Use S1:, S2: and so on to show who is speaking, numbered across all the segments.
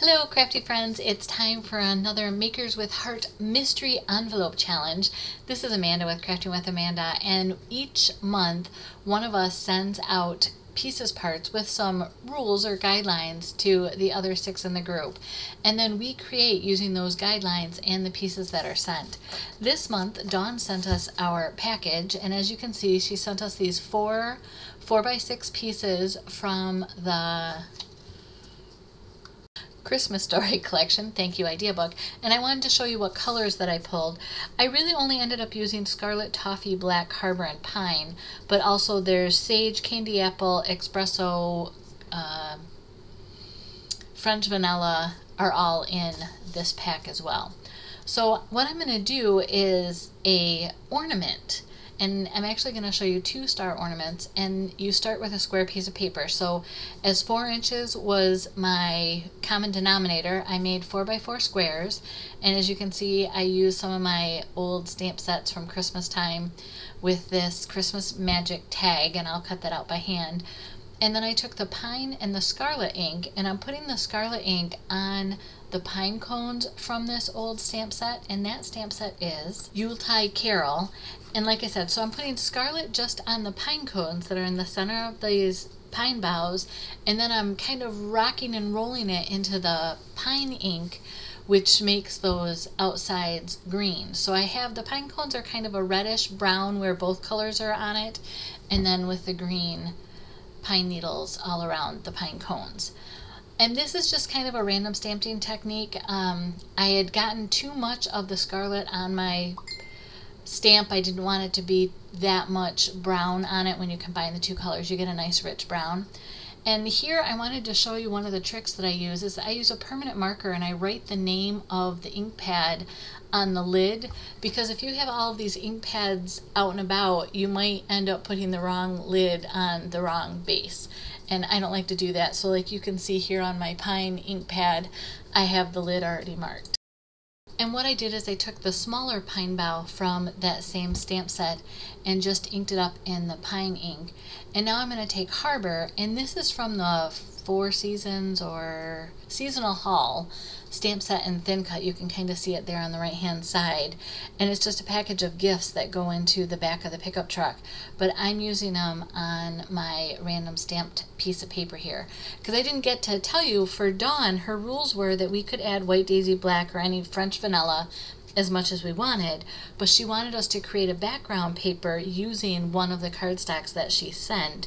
S1: Hello crafty friends, it's time for another Makers with Heart Mystery Envelope Challenge. This is Amanda with Crafting with Amanda and each month one of us sends out pieces parts with some rules or guidelines to the other six in the group and then we create using those guidelines and the pieces that are sent. This month Dawn sent us our package and as you can see she sent us these four 4 by 6 pieces from the Christmas Story collection, thank you Idea Book, and I wanted to show you what colors that I pulled. I really only ended up using Scarlet Toffee, Black Harbor, and Pine, but also there's Sage, Candy Apple, Espresso, uh, French Vanilla are all in this pack as well. So what I'm going to do is a ornament and I'm actually going to show you two star ornaments and you start with a square piece of paper. So as four inches was my common denominator I made four by four squares and as you can see I used some of my old stamp sets from Christmas time with this Christmas magic tag and I'll cut that out by hand. And then I took the pine and the scarlet ink and I'm putting the scarlet ink on the pine cones from this old stamp set and that stamp set is Yuletide Carol and like I said so I'm putting scarlet just on the pine cones that are in the center of these pine boughs and then I'm kind of rocking and rolling it into the pine ink which makes those outsides green. So I have the pine cones are kind of a reddish brown where both colors are on it and then with the green pine needles all around the pine cones. And this is just kind of a random stamping technique. Um, I had gotten too much of the scarlet on my stamp. I didn't want it to be that much brown on it when you combine the two colors. You get a nice rich brown. And here I wanted to show you one of the tricks that I use is I use a permanent marker and I write the name of the ink pad on the lid because if you have all of these ink pads out and about you might end up putting the wrong lid on the wrong base and I don't like to do that so like you can see here on my pine ink pad I have the lid already marked. And what I did is I took the smaller pine bough from that same stamp set and just inked it up in the pine ink. And now I'm going to take Harbor, and this is from the Four Seasons or Seasonal Haul stamp set and thin cut. You can kind of see it there on the right hand side. And it's just a package of gifts that go into the back of the pickup truck. But I'm using them on my random stamped piece of paper here. Because I didn't get to tell you, for Dawn, her rules were that we could add white daisy black or any French vanilla as much as we wanted, but she wanted us to create a background paper using one of the cardstocks that she sent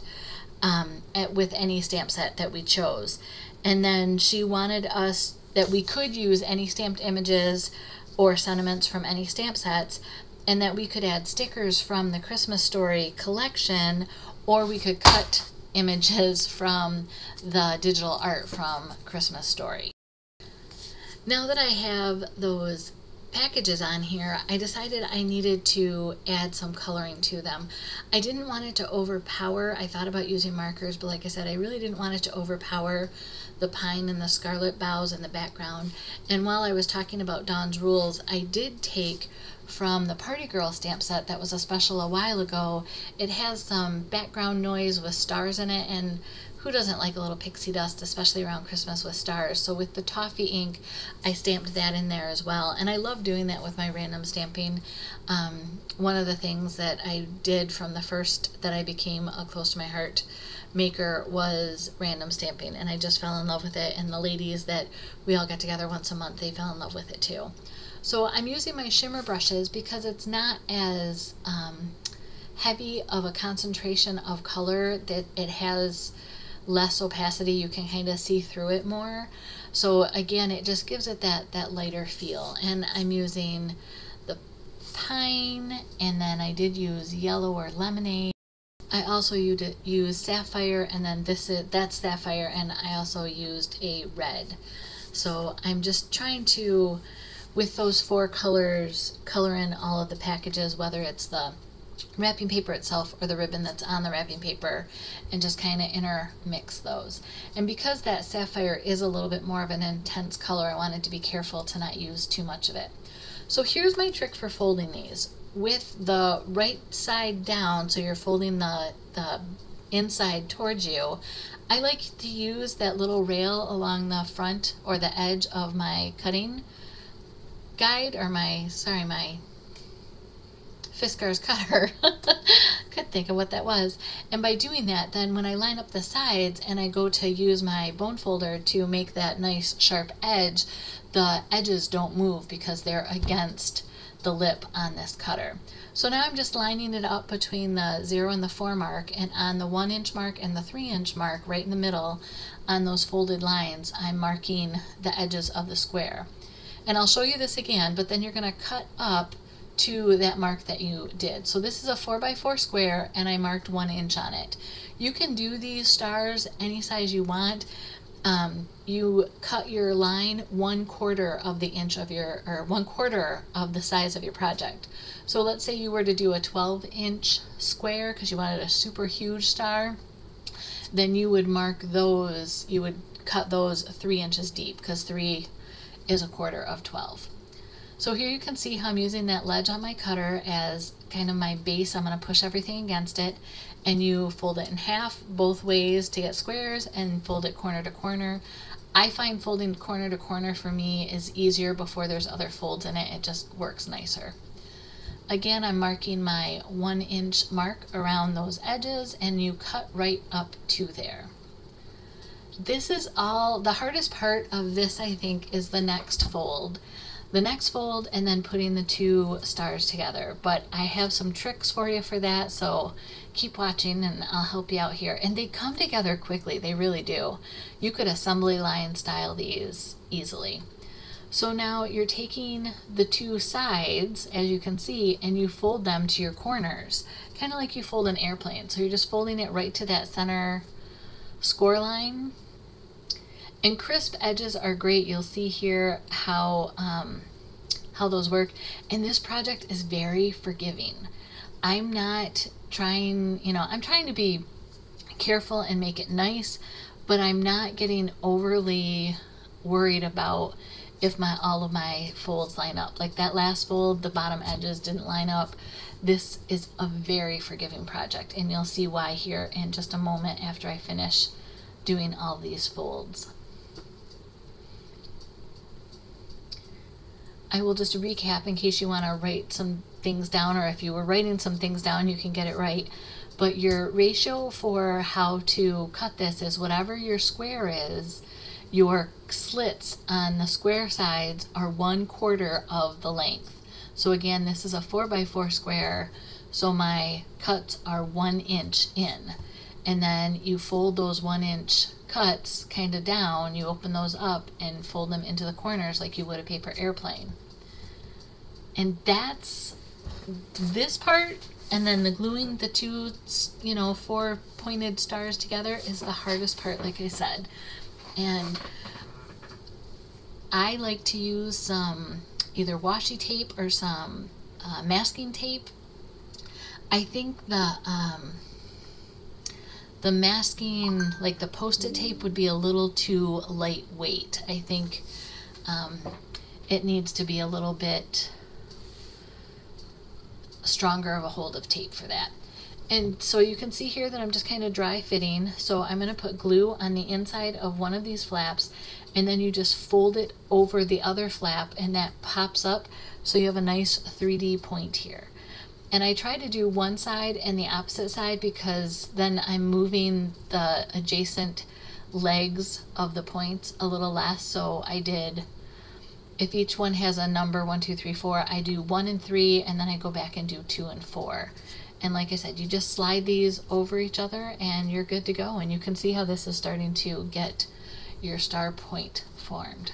S1: um, at, with any stamp set that we chose. And then she wanted us that we could use any stamped images or sentiments from any stamp sets, and that we could add stickers from the Christmas Story collection, or we could cut images from the digital art from Christmas Story. Now that I have those packages on here, I decided I needed to add some coloring to them. I didn't want it to overpower, I thought about using markers, but like I said, I really didn't want it to overpower the pine and the scarlet boughs in the background. And while I was talking about Dawn's rules, I did take from the Party Girl stamp set that was a special a while ago. It has some background noise with stars in it, and who doesn't like a little pixie dust, especially around Christmas with stars? So with the toffee ink, I stamped that in there as well. And I love doing that with my random stamping. Um, one of the things that I did from the first that I became a close to my heart maker was random stamping and I just fell in love with it and the ladies that we all get together once a month they fell in love with it too. So I'm using my shimmer brushes because it's not as um, heavy of a concentration of color that it has less opacity you can kind of see through it more. So again it just gives it that that lighter feel. And I'm using the pine and then I did use yellow or lemonade. I also used, sapphire and then this is that's sapphire and I also used a red. So I'm just trying to with those four colors color in all of the packages whether it's the wrapping paper itself or the ribbon that's on the wrapping paper and just kind of intermix those. And because that sapphire is a little bit more of an intense color I wanted to be careful to not use too much of it. So here's my trick for folding these. With the right side down, so you're folding the, the inside towards you, I like to use that little rail along the front or the edge of my cutting guide or my, sorry, my Fiskars cutter. Could think of what that was. And by doing that, then when I line up the sides and I go to use my bone folder to make that nice sharp edge, the edges don't move because they're against the lip on this cutter. So now I'm just lining it up between the 0 and the 4 mark and on the 1 inch mark and the 3 inch mark right in the middle on those folded lines I'm marking the edges of the square. And I'll show you this again but then you're going to cut up to that mark that you did. So this is a 4x4 square and I marked 1 inch on it. You can do these stars any size you want. Um, you cut your line one quarter of the inch of your, or one quarter of the size of your project. So let's say you were to do a 12 inch square because you wanted a super huge star, then you would mark those, you would cut those three inches deep because three is a quarter of 12. So here you can see how I'm using that ledge on my cutter as kind of my base. I'm going to push everything against it and you fold it in half both ways to get squares and fold it corner to corner. I find folding corner to corner for me is easier before there's other folds in it. It just works nicer. Again, I'm marking my one inch mark around those edges and you cut right up to there. This is all, the hardest part of this I think is the next fold the next fold and then putting the two stars together. But I have some tricks for you for that, so keep watching and I'll help you out here. And they come together quickly, they really do. You could assembly line style these easily. So now you're taking the two sides, as you can see, and you fold them to your corners, kind of like you fold an airplane. So you're just folding it right to that center score line and crisp edges are great. You'll see here how, um, how those work. And this project is very forgiving. I'm not trying, you know, I'm trying to be careful and make it nice, but I'm not getting overly worried about if my all of my folds line up. Like that last fold, the bottom edges didn't line up. This is a very forgiving project and you'll see why here in just a moment after I finish doing all these folds. I will just recap in case you want to write some things down or if you were writing some things down you can get it right. But your ratio for how to cut this is whatever your square is, your slits on the square sides are one quarter of the length. So again, this is a 4 by 4 square, so my cuts are one inch in. And then you fold those one inch cuts kind of down, you open those up and fold them into the corners like you would a paper airplane. And that's this part, and then the gluing the two, you know, four pointed stars together is the hardest part, like I said. And I like to use some either washi tape or some uh, masking tape. I think the um, the masking, like the post-it tape would be a little too lightweight. I think um, it needs to be a little bit stronger of a hold of tape for that. And so you can see here that I'm just kind of dry fitting. So I'm going to put glue on the inside of one of these flaps and then you just fold it over the other flap and that pops up so you have a nice 3D point here and I try to do one side and the opposite side because then I'm moving the adjacent legs of the points a little less. So I did if each one has a number one two three four I do one and three and then I go back and do two and four. And like I said you just slide these over each other and you're good to go. And you can see how this is starting to get your star point formed.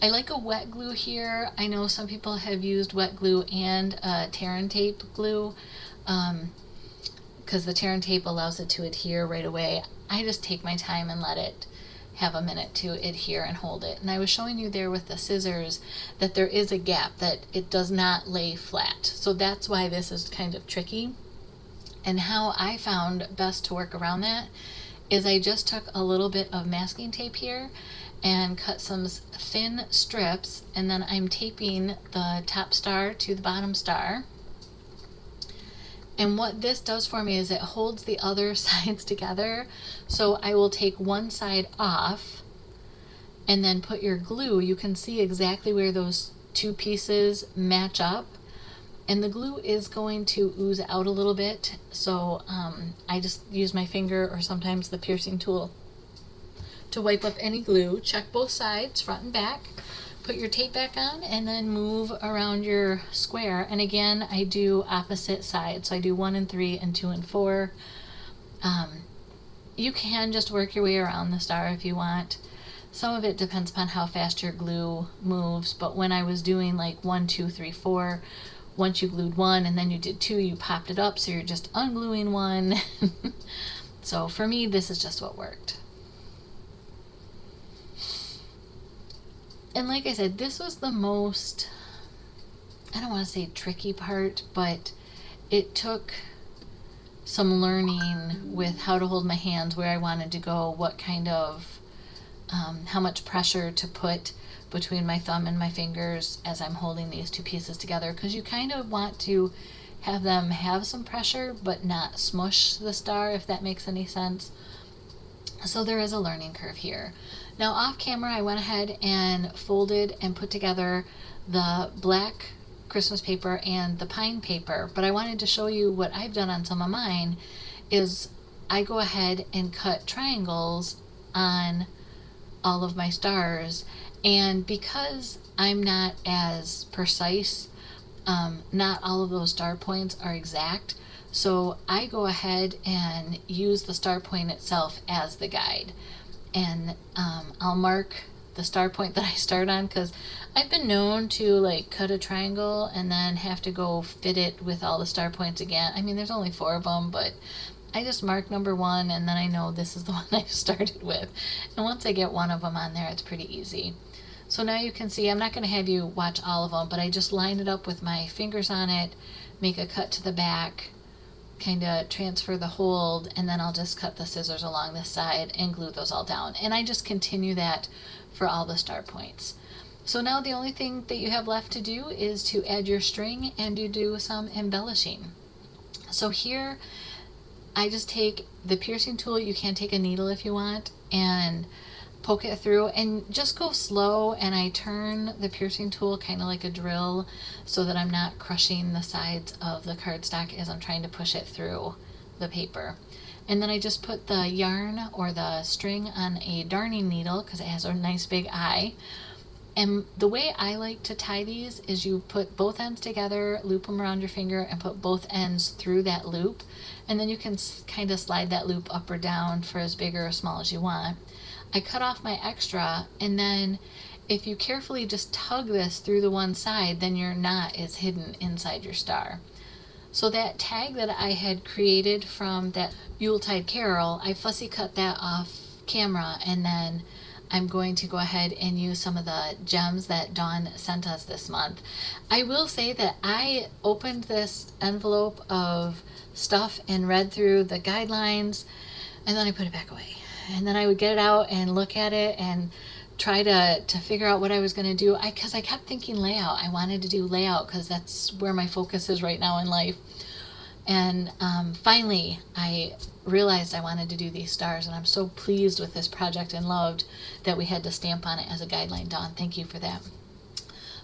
S1: I like a wet glue here. I know some people have used wet glue and uh, tape glue because um, the tear and tape allows it to adhere right away. I just take my time and let it have a minute to adhere and hold it. And I was showing you there with the scissors that there is a gap that it does not lay flat. So that's why this is kind of tricky. And how I found best to work around that is I just took a little bit of masking tape here and cut some thin strips and then I'm taping the top star to the bottom star And what this does for me is it holds the other sides together. So I will take one side off and then put your glue. You can see exactly where those two pieces match up. And the glue is going to ooze out a little bit. So um, I just use my finger or sometimes the piercing tool to wipe up any glue. Check both sides, front and back put your tape back on and then move around your square. And again, I do opposite sides. So I do one and three and two and four. Um, you can just work your way around the star if you want. Some of it depends upon how fast your glue moves, but when I was doing like one, two, three, four, once you glued one and then you did two, you popped it up, so you're just ungluing one. so for me, this is just what worked. And like I said, this was the most, I don't want to say tricky part, but it took some learning with how to hold my hands, where I wanted to go, what kind of, um, how much pressure to put between my thumb and my fingers as I'm holding these two pieces together. Because you kind of want to have them have some pressure, but not smush the star, if that makes any sense. So there is a learning curve here. Now off camera I went ahead and folded and put together the black Christmas paper and the pine paper, but I wanted to show you what I've done on some of mine is I go ahead and cut triangles on all of my stars. And because I'm not as precise, um, not all of those star points are exact, so I go ahead and use the star point itself as the guide and um, I'll mark the star point that I start on because I've been known to like cut a triangle and then have to go fit it with all the star points again. I mean, there's only four of them, but I just mark number one and then I know this is the one I started with. And once I get one of them on there, it's pretty easy. So now you can see, I'm not going to have you watch all of them, but I just line it up with my fingers on it, make a cut to the back, kind of transfer the hold and then I'll just cut the scissors along this side and glue those all down. And I just continue that for all the star points. So now the only thing that you have left to do is to add your string and you do some embellishing. So here I just take the piercing tool, you can take a needle if you want, and poke it through and just go slow and I turn the piercing tool kind of like a drill so that I'm not crushing the sides of the cardstock as I'm trying to push it through the paper. And then I just put the yarn or the string on a darning needle because it has a nice big eye. And the way I like to tie these is you put both ends together, loop them around your finger, and put both ends through that loop. And then you can kind of slide that loop up or down for as big or as small as you want. I cut off my extra and then if you carefully just tug this through the one side, then your knot is hidden inside your star. So that tag that I had created from that Yuletide Carol, I fussy cut that off camera and then I'm going to go ahead and use some of the gems that Dawn sent us this month. I will say that I opened this envelope of stuff and read through the guidelines and then I put it back away and then I would get it out and look at it and try to, to figure out what I was going to do. I Because I kept thinking layout. I wanted to do layout because that's where my focus is right now in life. And um, finally, I realized I wanted to do these stars, and I'm so pleased with this project and loved that we had to stamp on it as a guideline. Dawn, thank you for that.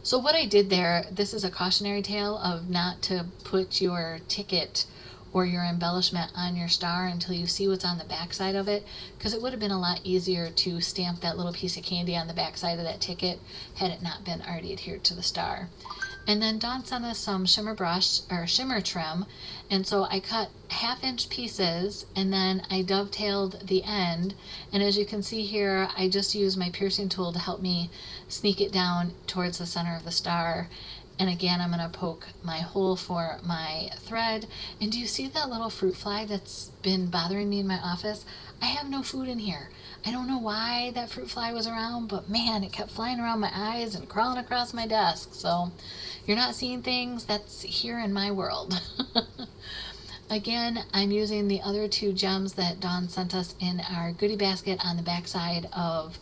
S1: So what I did there, this is a cautionary tale of not to put your ticket or your embellishment on your star until you see what's on the back side of it because it would have been a lot easier to stamp that little piece of candy on the back side of that ticket had it not been already adhered to the star. And then Dawn sent us some shimmer brush or shimmer trim and so I cut half inch pieces and then I dovetailed the end and as you can see here I just used my piercing tool to help me sneak it down towards the center of the star and again, I'm going to poke my hole for my thread. And do you see that little fruit fly that's been bothering me in my office? I have no food in here. I don't know why that fruit fly was around, but man, it kept flying around my eyes and crawling across my desk. So you're not seeing things that's here in my world. Again, I'm using the other two gems that Dawn sent us in our goodie basket on the backside of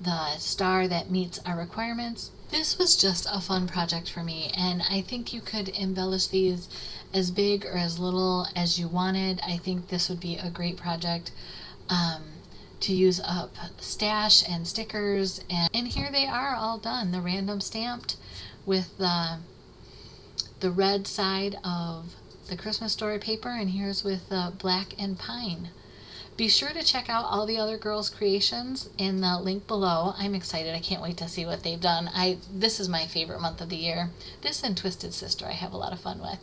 S1: the star that meets our requirements. This was just a fun project for me, and I think you could embellish these as big or as little as you wanted. I think this would be a great project um, to use up stash and stickers. And, and here they are all done. The random stamped with the, the red side of the Christmas story paper and here's with the black and pine. Be sure to check out all the other girls' creations in the link below. I'm excited. I can't wait to see what they've done. I This is my favorite month of the year. This and Twisted Sister I have a lot of fun with.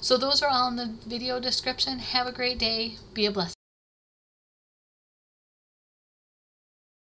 S1: So those are all in the video description. Have a great day. Be a blessing.